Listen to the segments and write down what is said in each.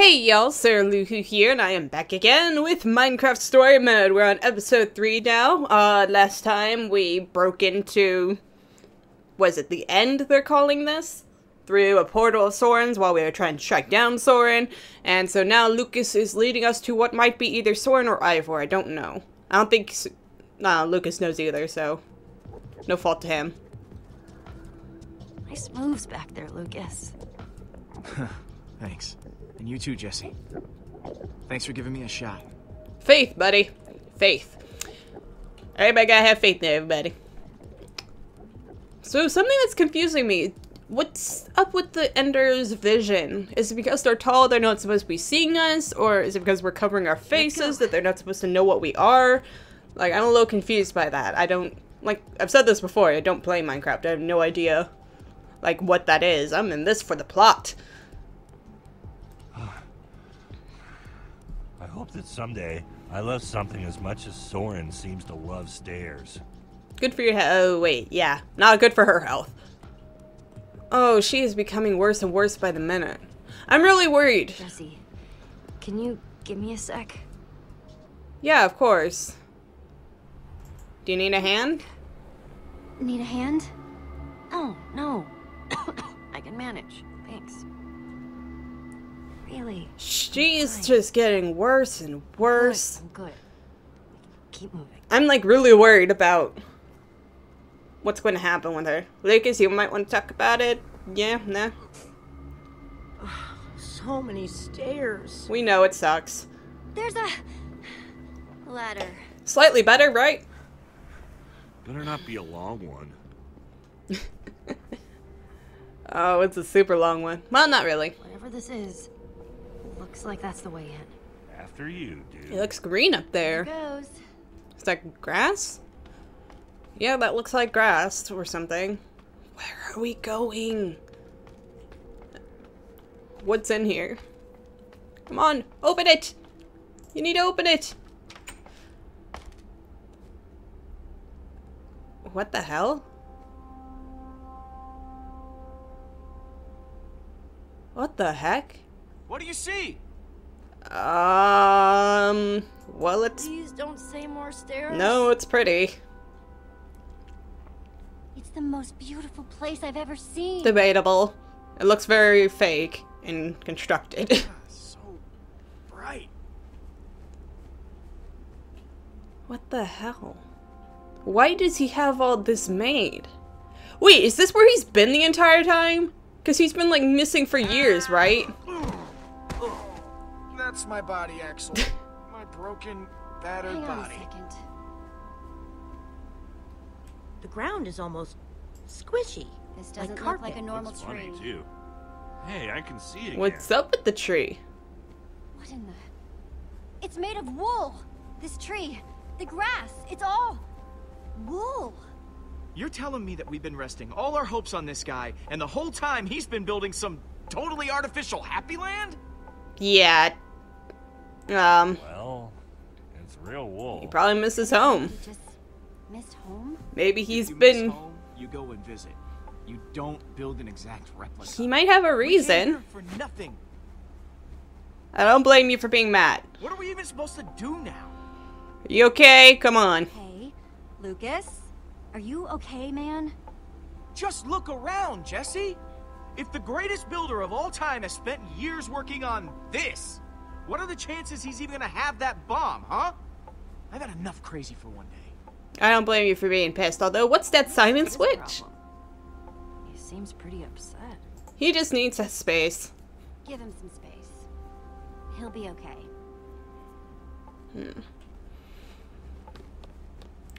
Hey y'all, SarahLouWho here, and I am back again with Minecraft Story Mode. We're on episode 3 now. Uh, last time we broke into... Was it the end they're calling this? Through a portal of Soren's while we were trying to track down Soren. And so now Lukas is leading us to what might be either Soren or Ivor, I don't know. I don't think... Nah, Lukas knows either, so... No fault to him. Nice moves back there, Lukas. Thanks. And you too, Jesse. Thanks for giving me a shot. Faith, buddy. Faith. Everybody gotta have faith in everybody. So something that's confusing me. What's up with the Ender's vision? Is it because they're tall, they're not supposed to be seeing us? Or is it because we're covering our faces, that they're not supposed to know what we are? Like, I'm a little confused by that. I don't... Like, I've said this before, I don't play Minecraft. I have no idea, like, what that is. I'm in this for the plot. Hope that someday I love something as much as Soren seems to love stairs. Good for your health. Oh, wait, yeah. Not good for her health. Oh, she is becoming worse and worse by the minute. I'm really worried. Jesse, can you give me a sec? Yeah, of course. Do you need a hand? Need a hand? Oh, no. I can manage. Thanks. Really? She's just getting worse and worse. I'm good. Keep moving. I'm like really worried about what's going to happen with her. Lukas, you might want to talk about it. Yeah, nah. So many stairs. We know it sucks. There's a ladder. Slightly better, right? Better not be a long one. Oh, it's a super long one. Well, not really. Whatever this is, looks like that's the way in. After you, dude. It looks green up there. Goes. Is that grass? Yeah, that looks like grass or something. Where are we going? What's in here? Come on, open it! You need to open it! What the hell? What the heck? What do you see? Um, well, it's Please don't say more stairs. no, it's pretty. It's the most beautiful place I've ever seen. Debatable. It looks very fake and constructed. So bright. what the hell? Why does he have all this made? Wait, is this where he's been the entire time? Because he's been like missing for years, right? That's my body, Axel. my broken, battered Hang on a body. second. The ground is almost squishy. This doesn't look like a normal Looks tree. funny too. Hey, I can see it again. What's up with the tree? What in the? It's made of wool. This tree, the grass, it's all wool. You're telling me that we've been resting all our hopes on this guy, and the whole time he's been building some totally artificial happy land? Yeah. Um, Well, it's real wool. he probably misses home. He just missed home. Maybe If he's you miss been. home, you go and visit. You don't build an exact replica. He might have a reason. for nothing. I don't blame you for being mad. What are we even supposed to do now? You okay? Come on. Hey, Lukas, are you okay, man? Just look around, Jesse. If the greatest builder of all time has spent years working on this, what are the chances he's even gonna have that bomb, huh? I've had enough crazy for one day. I don't blame you for being pissed. Although, what's that silent His switch? He seems pretty upset. He just needs a space. Give him some space. He'll be okay. Hmm.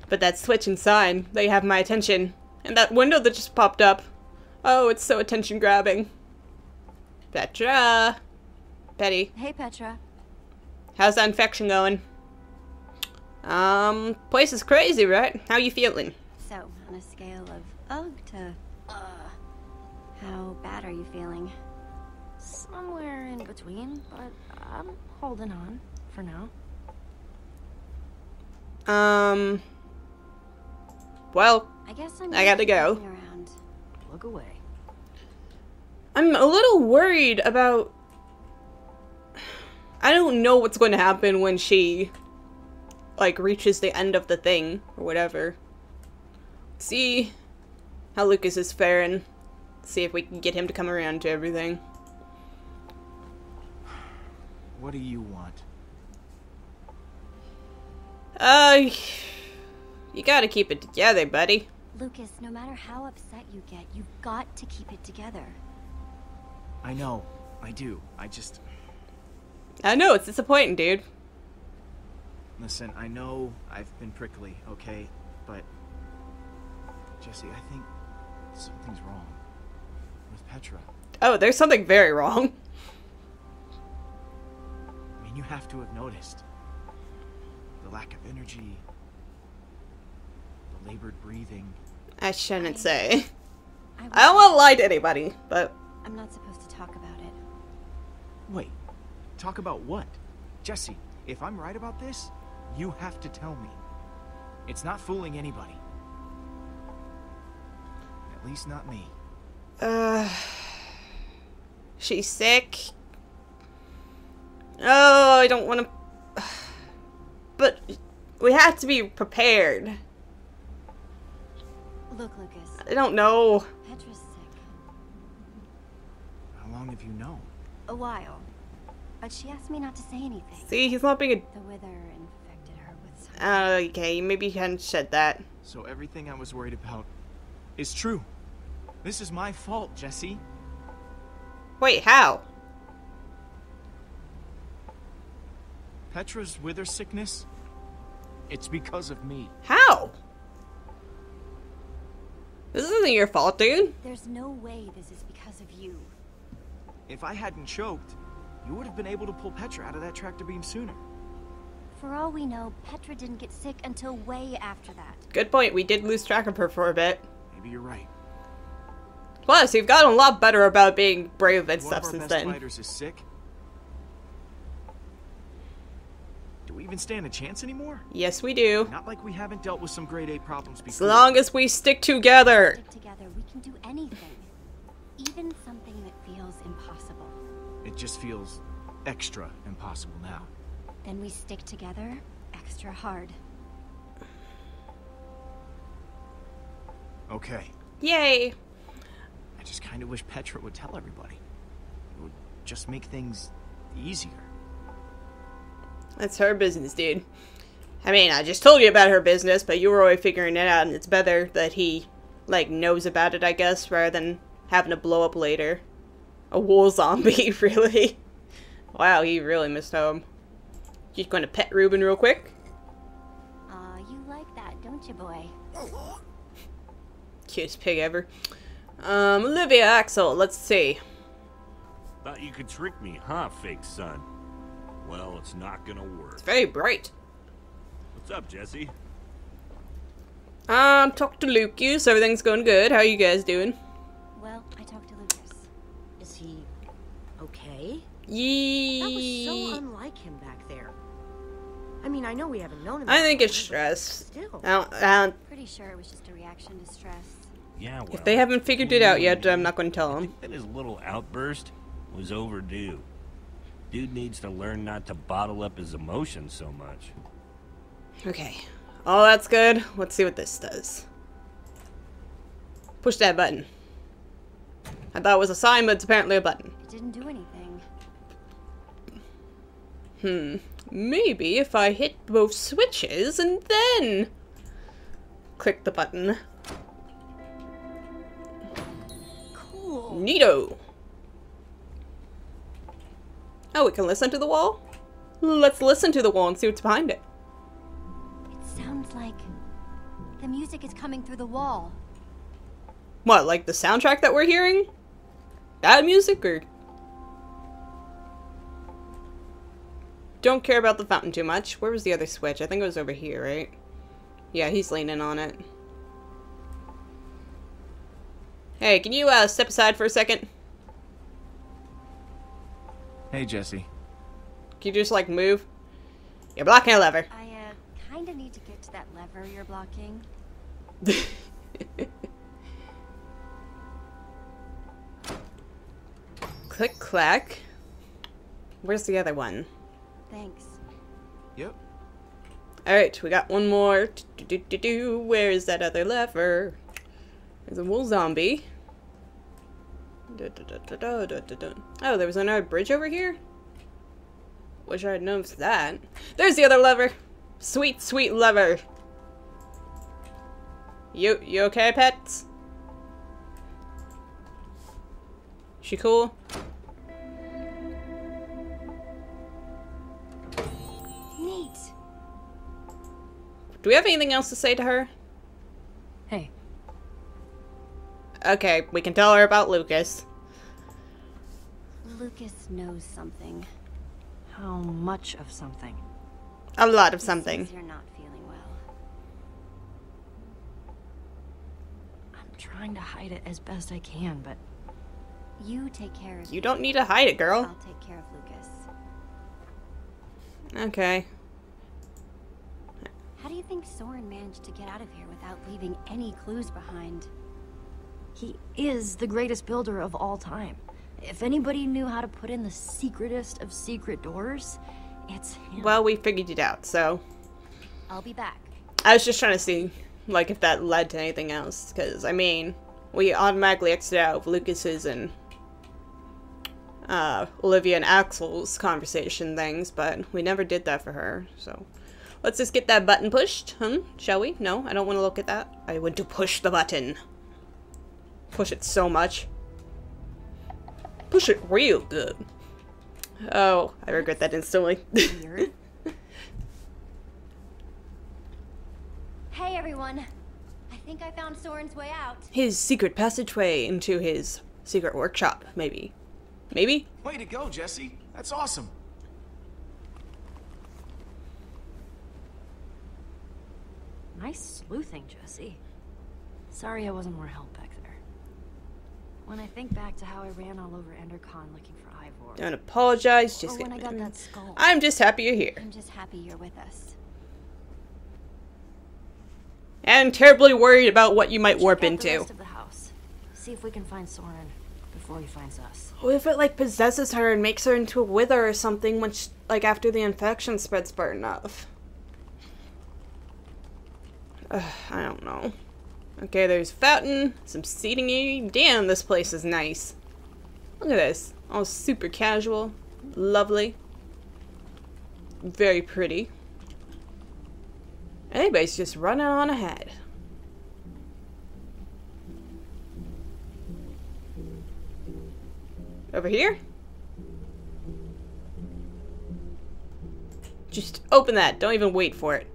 But that switch and sign—they have my attention. And that window that just popped up. Oh, it's so attention grabbing. Petra. Betty, Hey, Petra. How's that infection going? Um, place is crazy, right? How you feeling? So, on a scale of ugh to uh, how bad are you feeling? Somewhere in between, but I'm holding on for now. Um, well, I guess I'm I gotta go. Around. Look away. I'm a little worried about I don't know what's going to happen when she, like, reaches the end of the thing, or whatever. See how Lukas is faring. See if we can get him to come around to everything. What do you want? Uh, you gotta keep it together, buddy. Lukas, no matter how upset you get, you've got to keep it together. I know. I do. I just... I know, it's disappointing, dude. Listen, I know I've been prickly, okay? But... Jesse, I think something's wrong. With Petra. Oh, there's something very wrong. I mean, you have to have noticed. The lack of energy. The labored breathing. I shouldn't say. I, I don't want to lie to anybody, but I'm not supposed to talk about it. Wait, talk about what? Jesse, if I'm right about this, you have to tell me. It's not fooling anybody. At least not me. uh, she's sick. Oh, I don't want to. But we have to be prepared. Look, Lukas, I don't know. Petra's sick. How long have you known? A while. But she asked me not to say anything. See, he's not being a... The wither infected her with some. a. Uh, okay, maybe you hadn't said that. So everything I was worried about is true. This is my fault, Jesse. Wait, how? Petra's wither sickness? It's because of me. How? This isn't your fault, dude. There's no way this is because of you. If I hadn't choked, you would have been able to pull Petra out of that tractor beam sooner. For all we know, Petra didn't get sick until way after that. Good point. We did lose track of her for a bit. Maybe you're right. Plus, you've gotten a lot better about being brave and One stuff of our since best then. fighters is sick. Do we even stand a chance anymore? Yes, we do. Not like we haven't dealt with some grade A problems before. As long as we stick together. Stick together, we can do anything. Even something that feels impossible. It just feels extra impossible now. Then we stick together extra hard. Okay. Yay. I just kind of wish Petra would tell everybody. It would just make things easier. That's her business, dude. I mean, I just told you about her business, but you were already figuring it out, and it's better that he, like, knows about it, I guess, rather than having to blow up later. A wool zombie, really. Wow, he really missed home. Just going to pet Reuben real quick. Aw, you like that, don't you, boy? Cutest pig ever. Um, Olivia Axel, let's see. Thought you could trick me, huh, fake son? Well, it's not gonna work. It's very bright. What's up, Jesse? Um, talk to Lukas. Everything's going good. How are you guys doing? Yee. That was so unlike him back there. I mean, I know we haven't known him. I that think long, it's but stress. Still. I don't, I don't, Pretty sure it was just a reaction to stress. Yeah, well. if they haven't figured it out yet, I'm not going to tell them. that his little outburst was overdue. Dude needs to learn not to bottle up his emotions so much. Okay. All that's good. Let's see what this does. Push that button. I thought it was a sign, but it's apparently a button. It didn't do anything. Hmm. Maybe if I hit both switches and then click the button. Cool. Neato. Oh, we can listen to the wall? Let's listen to the wall and see what's behind it. It sounds like the music is coming through the wall. What, like the soundtrack that we're hearing? That music or Don't care about the fountain too much. Where was the other switch? I think it was over here, right? Yeah, he's leaning on it. Hey, can you uh, step aside for a second? Hey, Jesse. Can you just like move? You're blocking a lever. I, uh, kinda need to get to that lever you're blocking. Click clack. Where's the other one? Thanks. Yep. Alright, we got one more. Do, do, do, do. Where is that other lever? There's a wool zombie. Oh, there was another bridge over here? Wish I had noticed that. There's the other lever! Sweet, sweet lever! You, you okay, pets? She cool? Do we have anything else to say to her? Hey, Okay, we can tell her about Lukas. Lukas knows something. how much of something? A lot of He something. You're not feeling well. I'm trying to hide it as best I can, but You take care of You don't need to hide it, girl. I'll take care of Lukas. Okay. How do you think Soren managed to get out of here without leaving any clues behind? he is the greatest builder of all time. If anybody knew how to put in the secretest of secret doors, it's him. Well, we figured it out, so. I'll be back. I was just trying to see, like, if that led to anything else. Because, I mean, we automatically exited out of Lukas's and uh, Olivia and Axel's conversation things, but we never did that for her, so. Let's just get that button pushed, hmm? Shall we? No, I don't want to look at that. I want to push the button. Push it so much. Push it real good. Oh, I regret that instantly. Hey everyone. I think I found Soren's way out. his secret passageway into his secret workshop, maybe. Maybe? Way to go, Jesse. That's awesome. Nice sleuthing, Jesse. Sorry I wasn't more help back there. When I think back to how I ran all over Endercon looking for Ivor, Don't apologize, just when I get- got that skull. I'm just happy you're here. I'm just happy you're with us. And terribly worried about what you might check warp into. rest of the house. See if we can find Soren before he finds us. What if it like possesses her and makes her into a wither or something when sh like after the infection spreads far enough? Ugh, I don't know. Okay, there's fountain, some seating area. Damn, this place is nice. Look at this. All super casual. Lovely. Very pretty. Anybody's just running on ahead. Over here? Just open that. Don't even wait for it.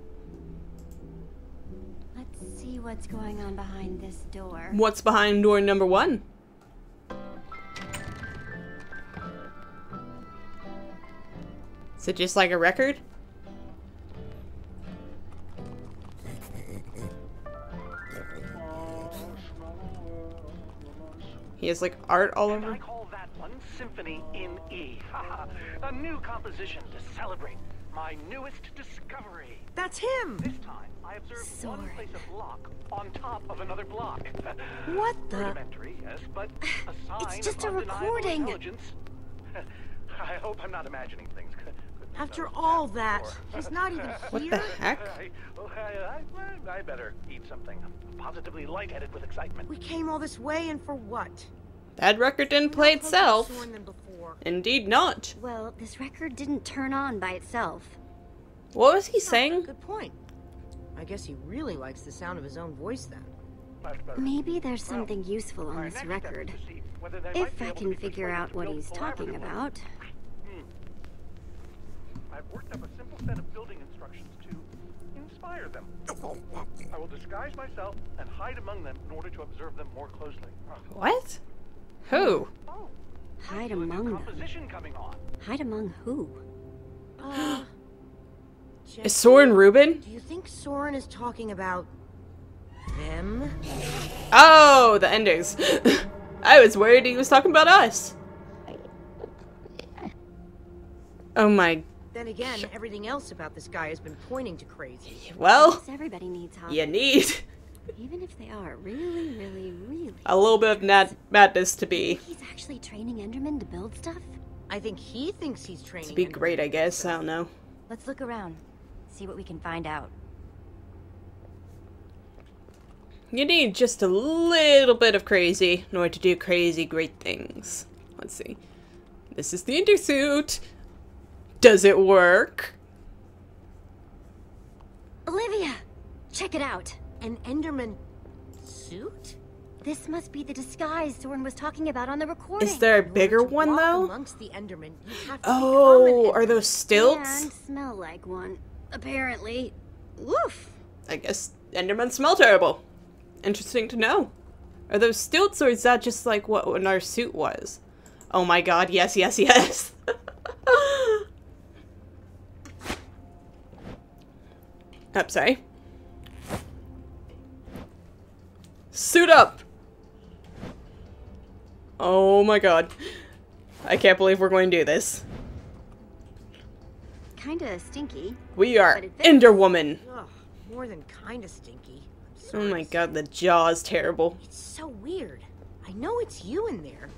Let's see what's going on behind this door. What's behind door number one? Is it just like a record? He has like art all And I over. call that one Symphony in E. a new composition to celebrate my newest discovery. That's him! This time, I observed one place of block on top of another block. What the- Rudimentary, yes, but a sign It's just of a recording. Intelligence. I hope I'm not imagining things. After all that that, he's not even here. What the heck? I, I, I, I better eat something. I'm positively lightheaded with excitement. We came all this way and for what? That record didn't play Not closer to itself. Soren. Indeed not. Well, this record didn't turn on by itself. What was he saying? Good point. I guess he really likes the sound of his own voice then. Maybe there's Well, something useful on this next step is record. to see whether they might If I can figure out what he's talking work. about. Hmm. I've worked up a simple set of building instructions to inspire them. I will disguise myself and hide among them in order to observe them more closely. What? Who? Hmm. Oh, Hide among them. coming on. Hide among who? Uh, Is Soren Rubin? Do you think Soren is talking about them? Oh, the endings. I was worried he was talking about us. Oh my. Then again, everything else about this guy has been pointing to crazy. Well, everybody needs help. you need Even if they are really, really, really. a little bit of mad- madness to be. He's actually training Enderman to build stuff? I think he thinks he's training. To be Endermen great, I guess. stuff. I don't know. Let's look around, see what we can find out. You need just a little bit of crazy in order to do crazy great things. Let's see. This is the Endersuit. Does it work? Olivia! Check it out. An Enderman suit? This must be the disguise Soren was talking about on the recording. Is there a bigger one though? Amongst the Endermen, you have to Oh, are those stilts? And smell like one. Apparently. Woof! I guess Endermen smell terrible. Interesting to know. Are those stilts or is that just like what our suit was? Oh my god, yes, yes, yes. I'm sorry. Suit up! Oh my god. I can't believe we're going to do this. Kinda stinky. We are But. Ender Woman. Ugh, more than kinda stinky. I'm Oh my god, the jaw is terrible. It's so weird. I know it's you in there,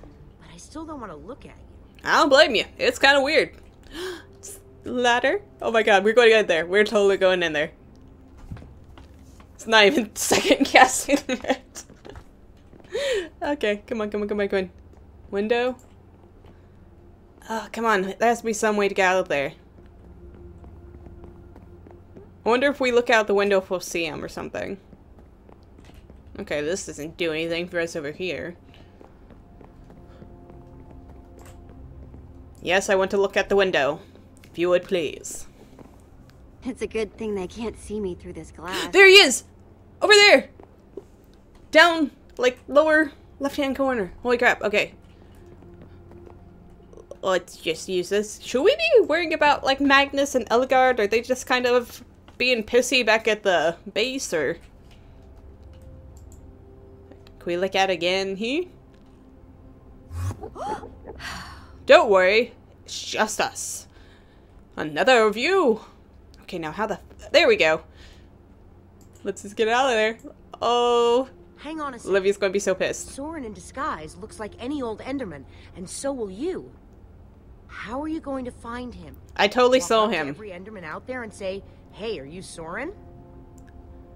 but I still don't want to look at you. I don't blame you. It's kind of weird. Ladder? Oh my god, we're going in there. We're totally going in there. Not even second guessing it. okay, come on, come on, come on, come on. Window? Oh, come on. There has to be some way to get out of there. I wonder if we look out the window if we'll see him or something. Okay, this doesn't do anything for us over here. Yes, I want to look at the window. If you would please. It's a good thing they can't see me through this glass. There he is! Over there! Down, like, lower left-hand corner. Holy crap, okay. Let's just use this. Should we be worrying about, like, Magnus and Ellegaard? Are they just kind of being pissy back at the base, or... Can we look at again here? Don't worry. It's just us. Another view. Okay, now how the... There we go. Let's just get out of there. Oh, Hang on a second. Olivia's gonna be so pissed. Soren in disguise looks like any old Enderman, and so will you. How are you going to find him? I totally Walk saw up to him. Every Enderman out there and say, "Hey, are you Soren?"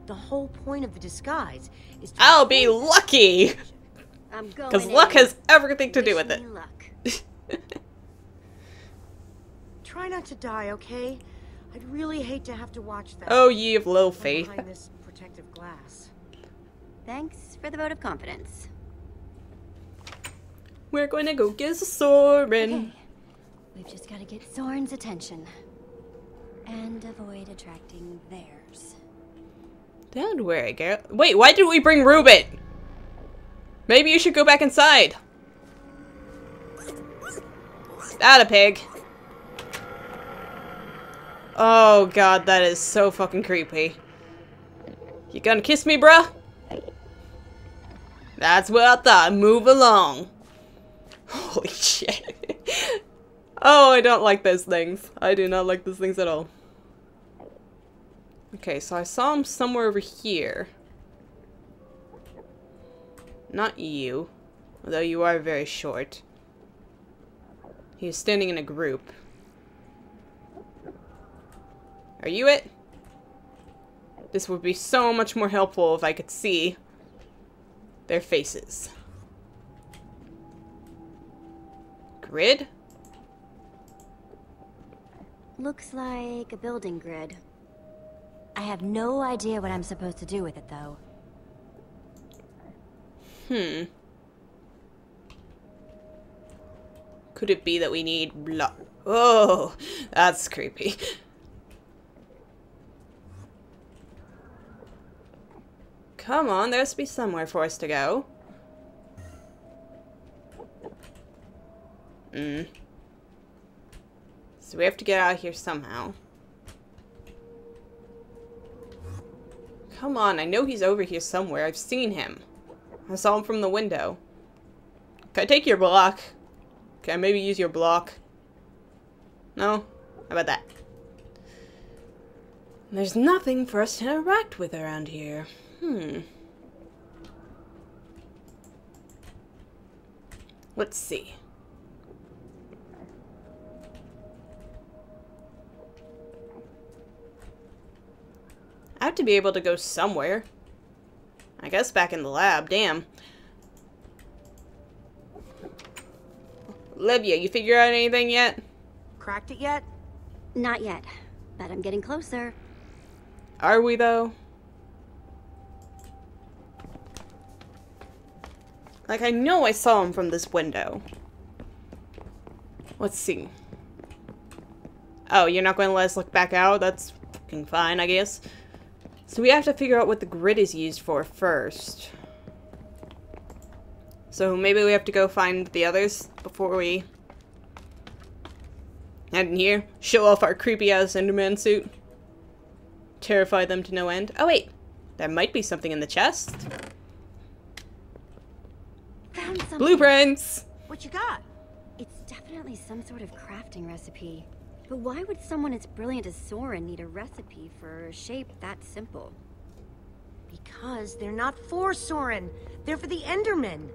The whole point of the disguise is to I'll be lucky! I'm going Because luck has everything to do with it. luck. Try not to die, okay? I'd really hate to have to watch that. Oh, ye of low faith. Behind protective glass. Thanks for the vote of confidence. We're going to go get Soren. Okay. We've just got to get Soren's attention. And avoid attracting theirs. Don't worry, girl. Wait, why did we bring Reuben? Maybe you should go back inside. That a pig. Oh god, that is so fucking creepy. You gonna kiss me, bruh? That's what I thought. Move along. Holy shit. oh, I don't like those things. I do not like those things at all. Okay, so I saw him somewhere over here. Not you. Although you are very short. He was standing in a group. Are you it? This would be so much more helpful if I could see their faces. Grid? Looks like a building grid. I have no idea what I'm supposed to do with it, though. Hmm. Could it be that we need blood? Oh, that's creepy. Come on, there must be somewhere for us to go. Hmm. So we have to get out of here somehow. Come on, I know he's over here somewhere. I've seen him. I saw him from the window. Can I take your block? Can I maybe use your block? No? How about that? There's nothing for us to interact with around here. Hmm. Let's see. I have to be able to go somewhere. I guess back in the lab, damn. Livia, you figure out anything yet? Cracked it yet? Not yet, but I'm getting closer. Are we though? Like, I know I saw him from this window. Let's see. Oh, you're not going to let us look back out? That's fucking fine, I guess. So we have to figure out what the grid is used for first. So maybe we have to go find the others before we head in here. Show off our creepy-ass Enderman suit. Terrify them to no end. Oh wait, there might be something in the chest. Found something. Blueprints! What you got? It's definitely some sort of crafting recipe. But why would someone as brilliant as Soren need a recipe for a shape that simple? Because they're not for Soren. They're for the Endermen.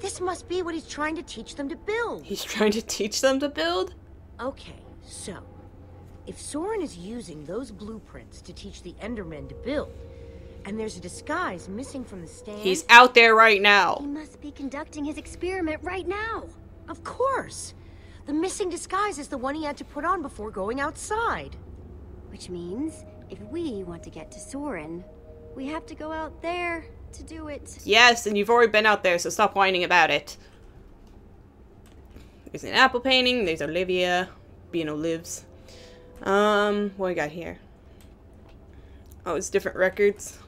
This must be what he's trying to teach them to build. He's trying to teach them to build? Okay, so if Soren is using those blueprints to teach the Endermen to build, and there's a disguise missing from the stand, He's out there right now. He must be conducting his experiment right now. of course. The missing disguise is the one he had to put on before going outside. Which means, if we want to get to Soren, we have to go out there to do it. Yes, and you've already been out there, so stop whining about it. There's an apple painting. There's Olivia being Olives. Um, what I got here? Oh, it's different records.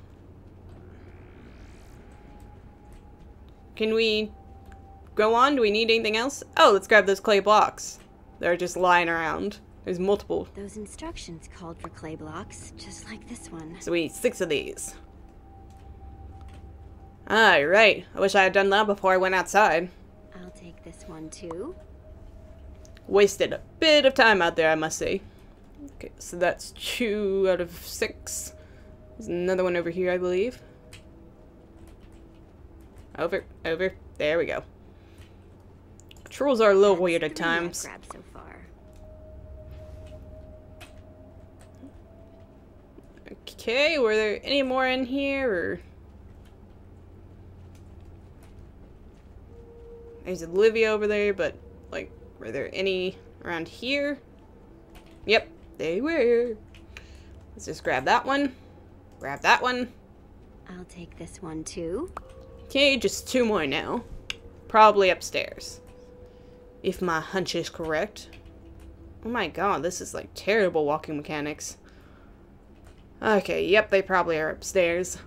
Can we go on? Do we need anything else? Oh, let's grab those clay blocks. They're just lying around. There's multiple. Those instructions called for clay blocks, just like this one. So we need six of these. Alright. I wish I had done that before I went outside. I'll take this one too. wasted a bit of time out there, I must say. Okay, so that's two out of six. There's another one over here, I believe. Over, over. There we go. Trolls are a little That's weird at times. so far. Okay, were there any more in here, or... There's Olivia over there, but, like, were there any around here? Yep, they were. Let's just grab that one. Grab that one. I'll take this one too. Okay, just two more now. Probably upstairs. If my hunch is correct. Oh my god, this is like terrible walking mechanics. Okay, yep, they probably are upstairs.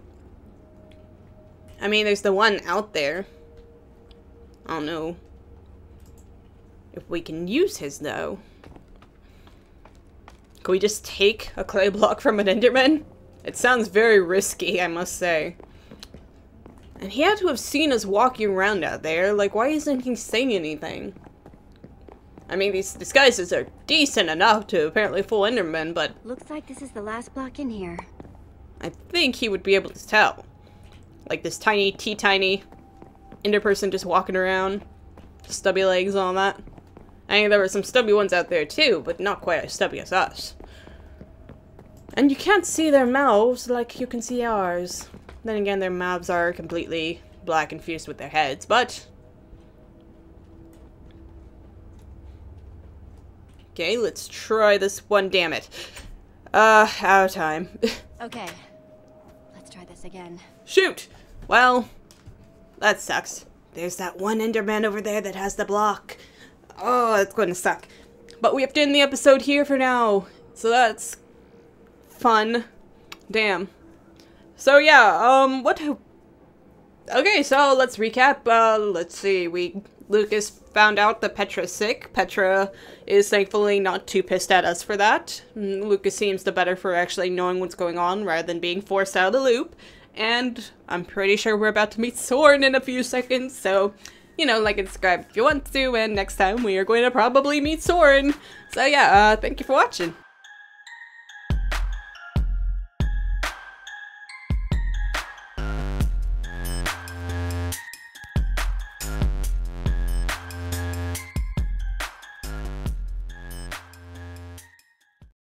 I mean, there's the one out there. I don't know if we can use his, though. Can we just take a clay block from an Enderman? It sounds very risky, I must say. And he had to have seen us walking around out there. Like, why isn't he saying anything? I mean, these disguises are decent enough to apparently fool Endermen, but Looks like this is the last block in here. I think he would be able to tell. Like this tiny, tea tiny Ender person just walking around. Stubby legs, all that. I mean, there were some stubby ones out there too, but not quite as stubby as us. And you can't see their mouths like you can see ours. Then again, their mouths are completely black and fused with their heads, but... Okay, let's try this one, damn it. Uh, out of time. Okay, let's try this again. Shoot! Well, that sucks. There's that one Enderman over there that has the block. Oh, that's going to suck. But we have to end the episode here for now. So that's fun. Damn. So yeah, um, what? Okay, so let's recap. Uh, let's see. We Lukas found out that Petra's sick. Petra is thankfully not too pissed at us for that. Mm, Lukas seems the better for actually knowing what's going on rather than being forced out of the loop. And I'm pretty sure we're about to meet Soren in a few seconds, so, you know, like and subscribe if you want to, and next time we are going to probably meet Soren. So yeah, uh, thank you for watching.